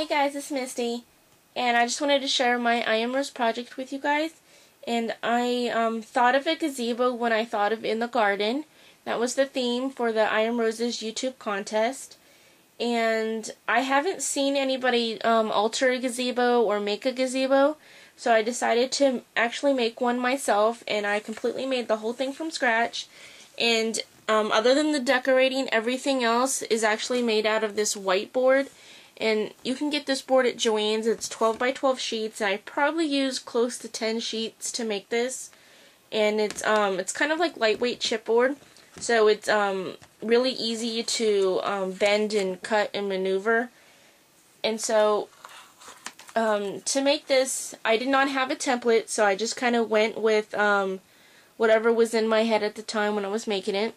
Hey guys, it's Misty, and I just wanted to share my I Am Rose project with you guys. And I um, thought of a gazebo when I thought of In the Garden. That was the theme for the I Am Roses YouTube contest. And I haven't seen anybody um, alter a gazebo or make a gazebo, so I decided to actually make one myself, and I completely made the whole thing from scratch. And um, other than the decorating, everything else is actually made out of this whiteboard and you can get this board at Joann's. It's 12 by 12 sheets. I probably used close to 10 sheets to make this. And it's um it's kind of like lightweight chipboard. So it's um really easy to um, bend and cut and maneuver. And so um, to make this, I did not have a template, so I just kind of went with um, whatever was in my head at the time when I was making it.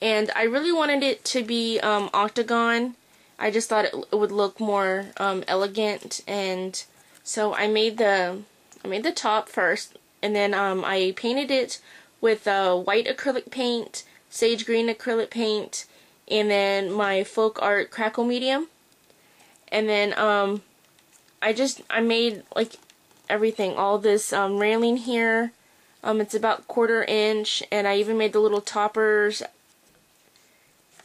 And I really wanted it to be um, octagon I just thought it, it would look more um, elegant and so I made the I made the top first and then um, I painted it with uh, white acrylic paint, sage green acrylic paint, and then my folk art crackle medium. And then um, I just I made like everything, all this um, railing here. Um, it's about quarter inch, and I even made the little toppers.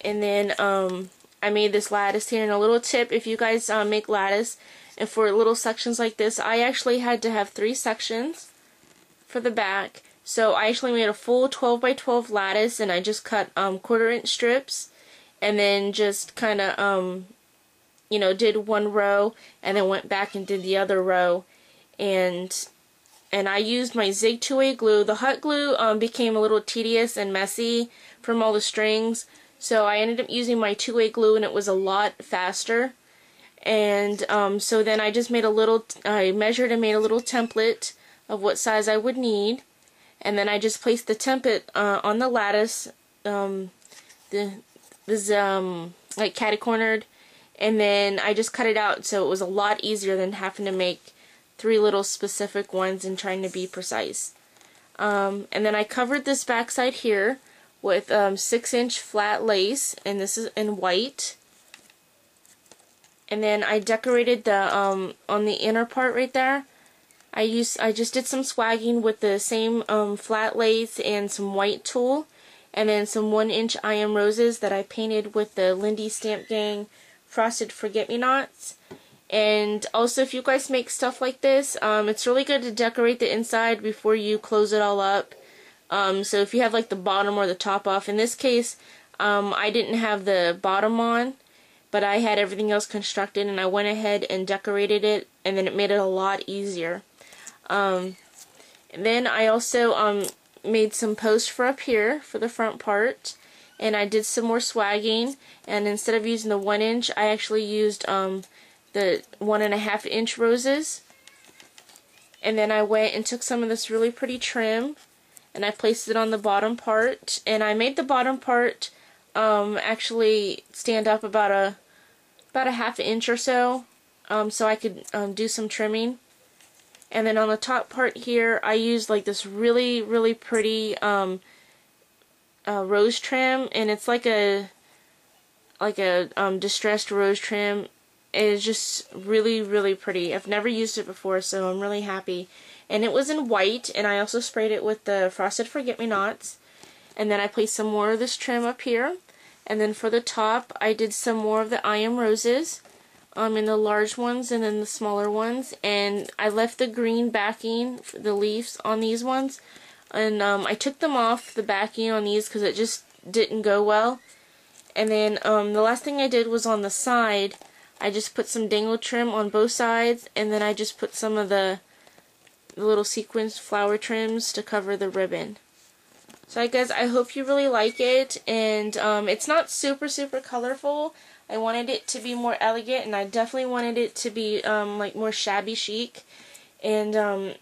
And then um, I made this lattice here and a little tip if you guys um, make lattice and for little sections like this I actually had to have three sections for the back so I actually made a full 12 by 12 lattice and I just cut um, quarter inch strips and then just kind of um, you know did one row and then went back and did the other row and and I used my Zig 2-Way glue. The hot glue um, became a little tedious and messy from all the strings so I ended up using my two-way glue and it was a lot faster. And um, so then I just made a little, I measured and made a little template of what size I would need. And then I just placed the template uh, on the lattice, um, the, this, um, like catty-cornered. And then I just cut it out so it was a lot easier than having to make three little specific ones and trying to be precise. Um, and then I covered this backside here with um, 6 inch flat lace and this is in white. And then I decorated the um, on the inner part right there. I used I just did some swagging with the same um, flat lace and some white tulle and then some 1 inch I Am Roses that I painted with the Lindy Stamp Gang Frosted Forget-Me-Nots and also if you guys make stuff like this um, it's really good to decorate the inside before you close it all up um, so if you have like the bottom or the top off, in this case, um, I didn't have the bottom on, but I had everything else constructed and I went ahead and decorated it and then it made it a lot easier. Um, then I also um, made some posts for up here for the front part and I did some more swagging and instead of using the one inch I actually used um, the one and a half inch roses and then I went and took some of this really pretty trim and I placed it on the bottom part and I made the bottom part um, actually stand up about a about a half inch or so um, so I could um, do some trimming. And then on the top part here I used like this really really pretty um, uh, rose trim and it's like a like a um, distressed rose trim is just really really pretty. I've never used it before so I'm really happy. And it was in white and I also sprayed it with the frosted forget-me-nots and then I placed some more of this trim up here. And then for the top I did some more of the I Am Roses um, in the large ones and then the smaller ones. And I left the green backing the leaves on these ones. And um, I took them off the backing on these because it just didn't go well. And then um, the last thing I did was on the side I just put some dangle trim on both sides and then I just put some of the the little sequins flower trims to cover the ribbon. So I guess I hope you really like it and um, it's not super super colorful. I wanted it to be more elegant and I definitely wanted it to be um, like more shabby chic and um,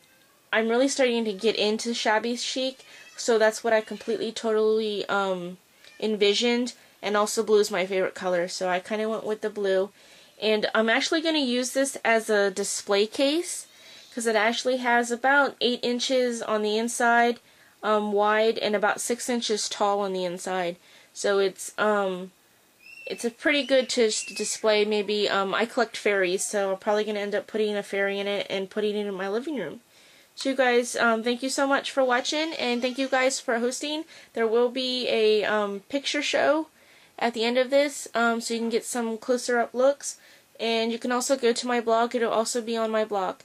I'm really starting to get into shabby chic so that's what I completely totally um, envisioned and also blue is my favorite color so I kind of went with the blue and I'm actually going to use this as a display case because it actually has about 8 inches on the inside um, wide and about 6 inches tall on the inside. So it's um, it's a pretty good to display. Maybe um, I collect fairies, so I'm probably going to end up putting a fairy in it and putting it in my living room. So you guys, um, thank you so much for watching, and thank you guys for hosting. There will be a um, picture show at the end of this, um, so you can get some closer up looks. And you can also go to my blog. It'll also be on my blog.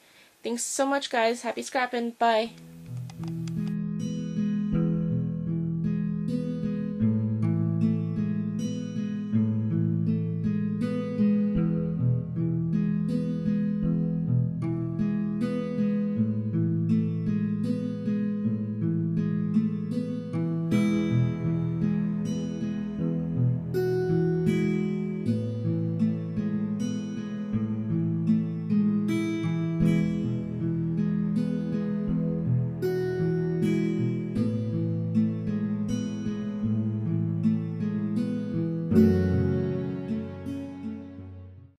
Thanks so much, guys. Happy scrapping. Bye.